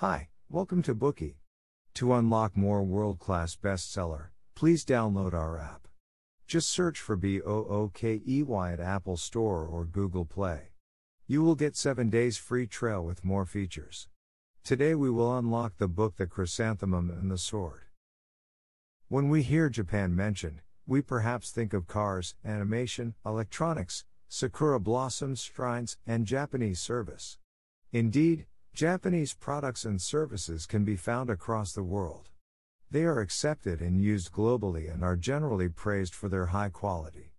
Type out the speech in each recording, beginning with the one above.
Hi, welcome to Bookey. To unlock more world class bestseller, please download our app. Just search for B O O K E Y at Apple Store or Google Play. You will get 7 days free trial with more features. Today we will unlock the book The Chrysanthemum and the Sword. When we hear Japan mentioned, we perhaps think of cars, animation, electronics, sakura blossoms, shrines, and Japanese service. Indeed, Japanese products and services can be found across the world. They are accepted and used globally and are generally praised for their high quality.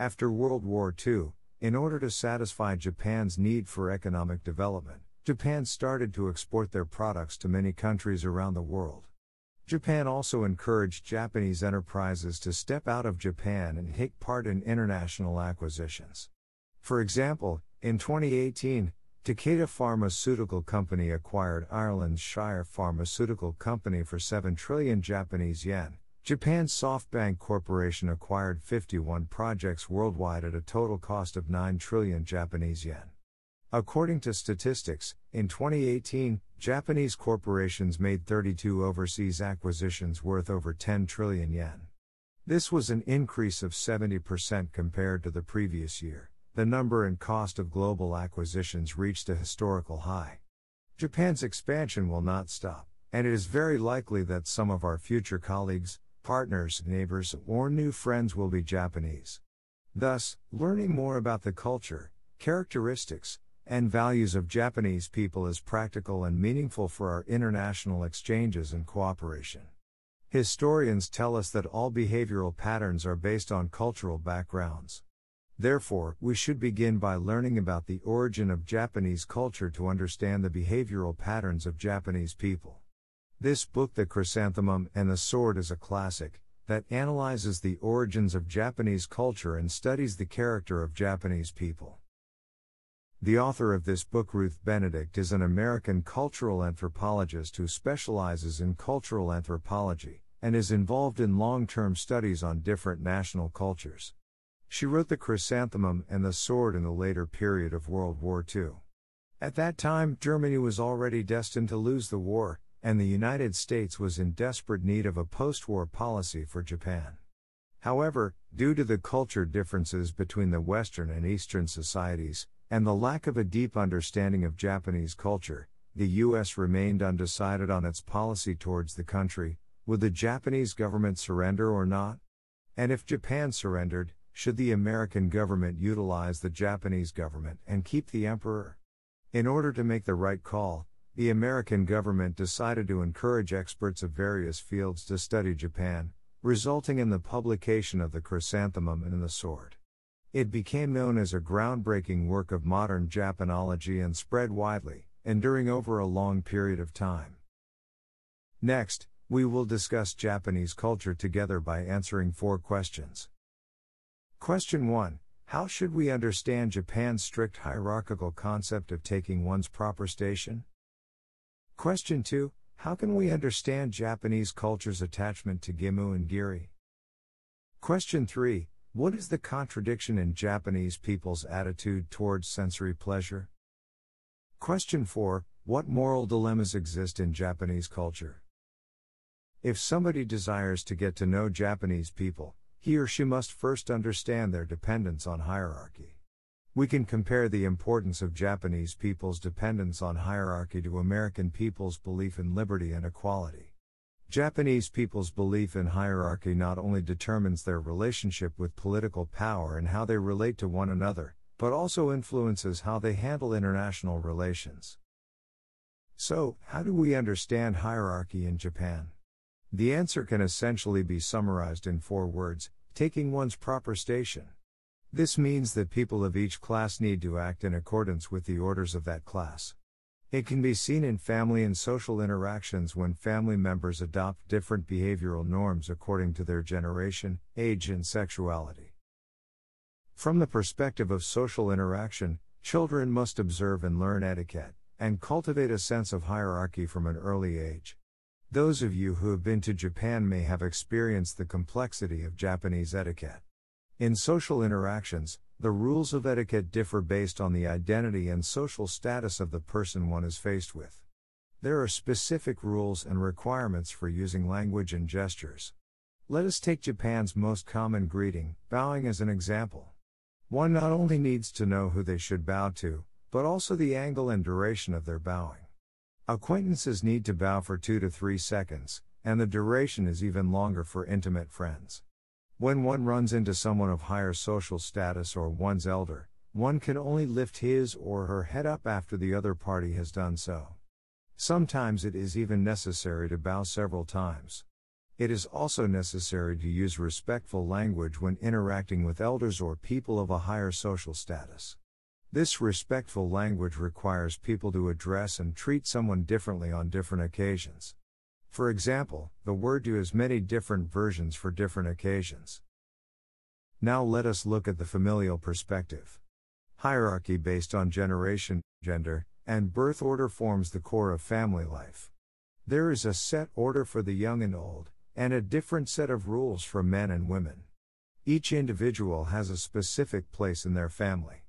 After World War II, in order to satisfy Japan's need for economic development, Japan started to export their products to many countries around the world. Japan also encouraged Japanese enterprises to step out of Japan and take part in international acquisitions. For example, in 2018, Takeda Pharmaceutical Company acquired Ireland's Shire Pharmaceutical Company for 7 trillion Japanese yen. Japan's SoftBank Corporation acquired 51 projects worldwide at a total cost of 9 trillion Japanese yen. According to statistics, in 2018, Japanese corporations made 32 overseas acquisitions worth over 10 trillion yen. This was an increase of 70% compared to the previous year the number and cost of global acquisitions reached a historical high. Japan's expansion will not stop, and it is very likely that some of our future colleagues, partners, neighbors, or new friends will be Japanese. Thus, learning more about the culture, characteristics, and values of Japanese people is practical and meaningful for our international exchanges and cooperation. Historians tell us that all behavioral patterns are based on cultural backgrounds. Therefore, we should begin by learning about the origin of Japanese culture to understand the behavioral patterns of Japanese people. This book, The Chrysanthemum and the Sword, is a classic that analyzes the origins of Japanese culture and studies the character of Japanese people. The author of this book, Ruth Benedict, is an American cultural anthropologist who specializes in cultural anthropology and is involved in long term studies on different national cultures. She wrote The Chrysanthemum and the Sword in the later period of World War II. At that time, Germany was already destined to lose the war, and the United States was in desperate need of a post war policy for Japan. However, due to the culture differences between the Western and Eastern societies, and the lack of a deep understanding of Japanese culture, the U.S. remained undecided on its policy towards the country would the Japanese government surrender or not? And if Japan surrendered, should the American government utilize the Japanese government and keep the emperor? In order to make the right call, the American government decided to encourage experts of various fields to study Japan, resulting in the publication of the Chrysanthemum and the Sword. It became known as a groundbreaking work of modern Japanology and spread widely, enduring over a long period of time. Next, we will discuss Japanese culture together by answering four questions. Question 1 How should we understand Japan's strict hierarchical concept of taking one's proper station? Question 2 How can we understand Japanese culture's attachment to Gimu and Giri? Question 3 What is the contradiction in Japanese people's attitude towards sensory pleasure? Question 4 What moral dilemmas exist in Japanese culture? If somebody desires to get to know Japanese people, he or she must first understand their dependence on hierarchy. We can compare the importance of Japanese people's dependence on hierarchy to American people's belief in liberty and equality. Japanese people's belief in hierarchy not only determines their relationship with political power and how they relate to one another, but also influences how they handle international relations. So, how do we understand hierarchy in Japan? The answer can essentially be summarized in four words taking one's proper station. This means that people of each class need to act in accordance with the orders of that class. It can be seen in family and social interactions when family members adopt different behavioral norms according to their generation, age, and sexuality. From the perspective of social interaction, children must observe and learn etiquette, and cultivate a sense of hierarchy from an early age. Those of you who have been to Japan may have experienced the complexity of Japanese etiquette. In social interactions, the rules of etiquette differ based on the identity and social status of the person one is faced with. There are specific rules and requirements for using language and gestures. Let us take Japan's most common greeting, bowing, as an example. One not only needs to know who they should bow to, but also the angle and duration of their bowing. Acquaintances need to bow for 2 to 3 seconds, and the duration is even longer for intimate friends. When one runs into someone of higher social status or one's elder, one can only lift his or her head up after the other party has done so. Sometimes it is even necessary to bow several times. It is also necessary to use respectful language when interacting with elders or people of a higher social status. This respectful language requires people to address and treat someone differently on different occasions. For example, the word do has many different versions for different occasions. Now let us look at the familial perspective. Hierarchy based on generation, gender, and birth order forms the core of family life. There is a set order for the young and old, and a different set of rules for men and women. Each individual has a specific place in their family.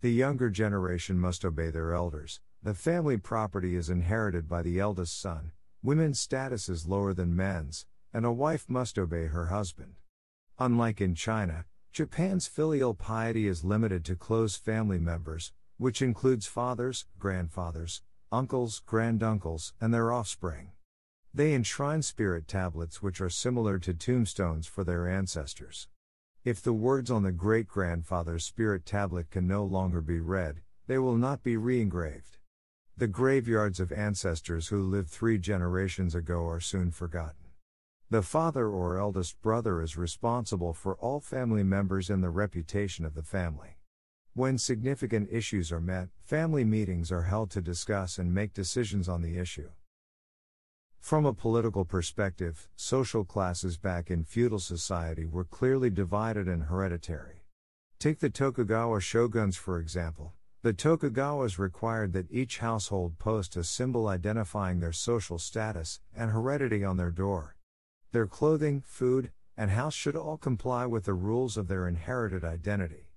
The younger generation must obey their elders, the family property is inherited by the eldest son, women's status is lower than men's, and a wife must obey her husband. Unlike in China, Japan's filial piety is limited to close family members, which includes fathers, grandfathers, uncles, granduncles, and their offspring. They enshrine spirit tablets which are similar to tombstones for their ancestors. If the words on the great grandfather's spirit tablet can no longer be read, they will not be re engraved. The graveyards of ancestors who lived three generations ago are soon forgotten. The father or eldest brother is responsible for all family members and the reputation of the family. When significant issues are met, family meetings are held to discuss and make decisions on the issue. From a political perspective, social classes back in feudal society were clearly divided and hereditary. Take the Tokugawa shoguns for example. The Tokugawas required that each household post a symbol identifying their social status and heredity on their door. Their clothing, food, and house should all comply with the rules of their inherited identity.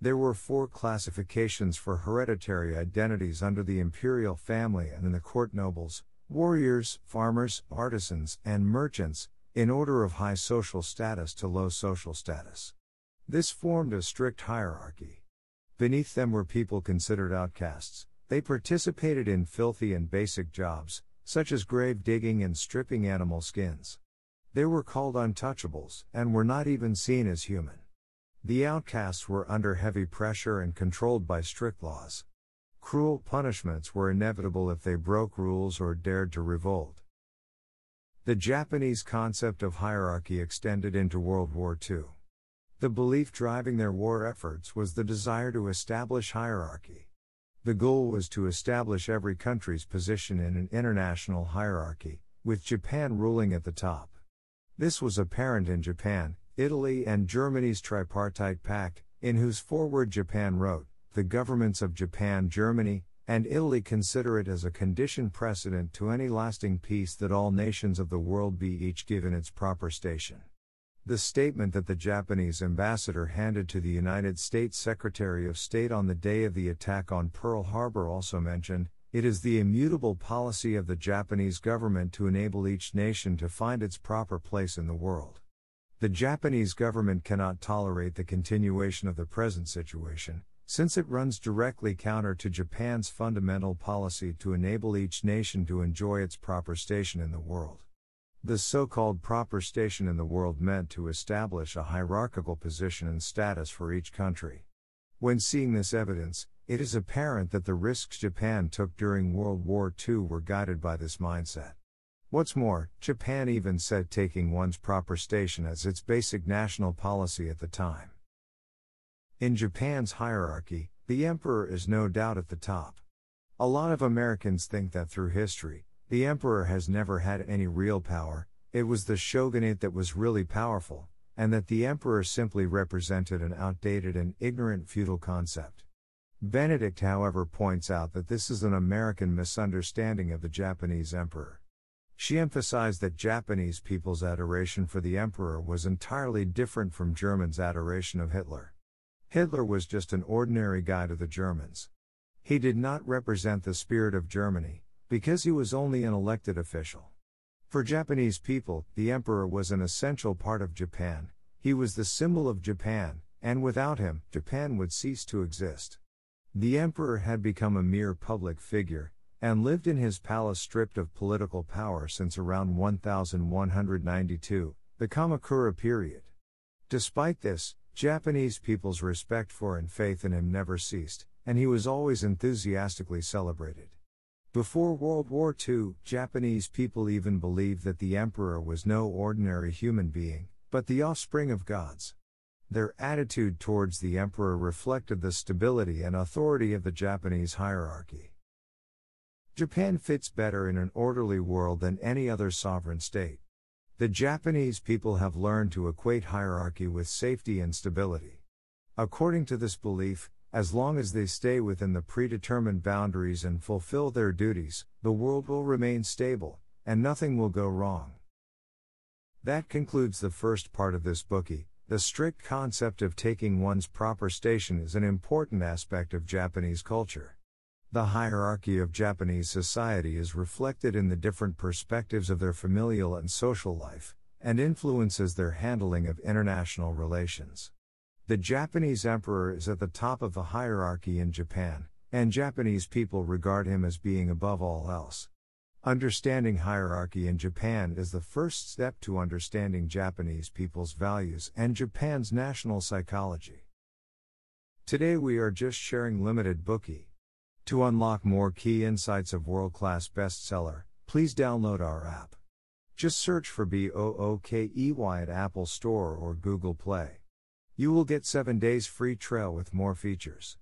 There were four classifications for hereditary identities under the imperial family and in the court nobles warriors, farmers, artisans, and merchants, in order of high social status to low social status. This formed a strict hierarchy. Beneath them were people considered outcasts, they participated in filthy and basic jobs, such as grave digging and stripping animal skins. They were called untouchables, and were not even seen as human. The outcasts were under heavy pressure and controlled by strict laws. Cruel punishments were inevitable if they broke rules or dared to revolt. The Japanese concept of hierarchy extended into World War II. The belief driving their war efforts was the desire to establish hierarchy. The goal was to establish every country's position in an international hierarchy, with Japan ruling at the top. This was apparent in Japan, Italy, and Germany's tripartite pact, in whose foreword Japan wrote, the governments of Japan, Germany, and Italy consider it as a condition precedent to any lasting peace that all nations of the world be each given its proper station. The statement that the Japanese ambassador handed to the United States Secretary of State on the day of the attack on Pearl Harbor also mentioned it is the immutable policy of the Japanese government to enable each nation to find its proper place in the world. The Japanese government cannot tolerate the continuation of the present situation, since it runs directly counter to Japan's fundamental policy to enable each nation to enjoy its proper station in the world. The so called proper station in the world meant to establish a hierarchical position and status for each country. When seeing this evidence, it is apparent that the risks Japan took during World War II were guided by this mindset. What's more, Japan even said taking one's proper station as its basic national policy at the time. In Japan's hierarchy, the emperor is no doubt at the top. A lot of Americans think that through history, the emperor has never had any real power, it was the shogunate that was really powerful, and that the emperor simply represented an outdated and ignorant feudal concept. Benedict, however, points out that this is an American misunderstanding of the Japanese emperor. She emphasized that Japanese people's adoration for the emperor was entirely different from Germans' adoration of Hitler. Hitler was just an ordinary guy to the Germans. He did not represent the spirit of Germany, because he was only an elected official. For Japanese people, the emperor was an essential part of Japan, he was the symbol of Japan, and without him, Japan would cease to exist. The emperor had become a mere public figure, and lived in his palace stripped of political power since around 1192, the Kamakura period. Despite this, Japanese people's respect for and faith in him never ceased, and he was always enthusiastically celebrated. Before World War II, Japanese people even believed that the emperor was no ordinary human being, but the offspring of gods. Their attitude towards the emperor reflected the stability and authority of the Japanese hierarchy. Japan fits better in an orderly world than any other sovereign state. The Japanese people have learned to equate hierarchy with safety and stability. According to this belief, as long as they stay within the predetermined boundaries and fulfill their duties, the world will remain stable, and nothing will go wrong. That concludes the first part of this Bookey. The strict concept of taking one's proper station is an important aspect of Japanese culture. The hierarchy of Japanese society is reflected in the different perspectives of their familial and social life, and influences their handling of international relations. The Japanese emperor is at the top of the hierarchy in Japan, and Japanese people regard him as being above all else. Understanding hierarchy in Japan is the first step to understanding Japanese people's values and Japan's national psychology. Today we are just sharing limited Bookey. To unlock more key insights of world class bestseller, please download our app. Just search for BOOKEY at Apple Store or Google Play. You will get 7 days free trial with more features.